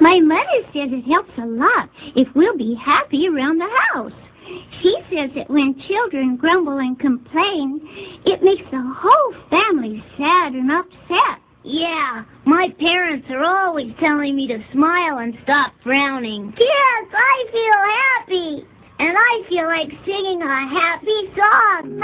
My mother says it helps a lot if we'll be happy around the house. She says that when children grumble and complain, it makes the whole family sad and upset. Yeah, my parents are always telling me to smile and stop frowning. Yes, I feel happy. And I feel like singing a happy song.